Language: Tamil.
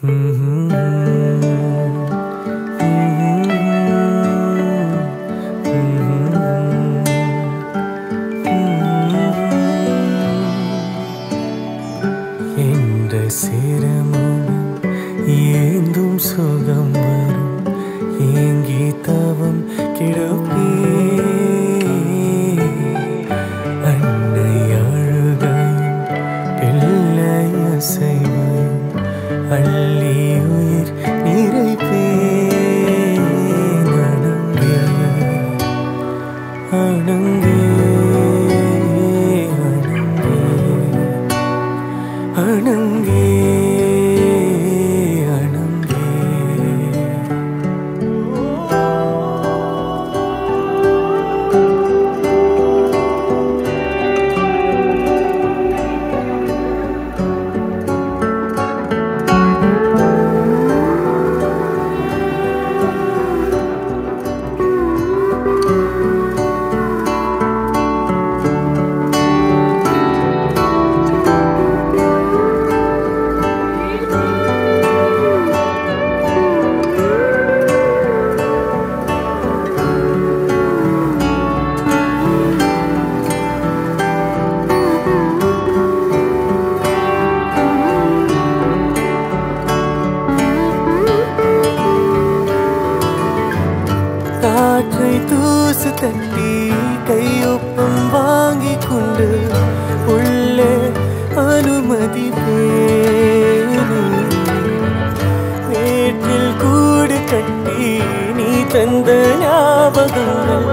என்ற சிரமும் ஏந்தும் சுகம் வரும். ஏங்கி தவம் கிடப்பே. அன்னை அழுகையும் பிள்ளை அசைவையும் வள்ளி தூசு தட்டி கையொப்பம் வாங்கி கொண்டு உள்ளே அனுமதி பேணி நேற்றில் கூடு கட்டி நீ தந்த ஞாபகங்கள்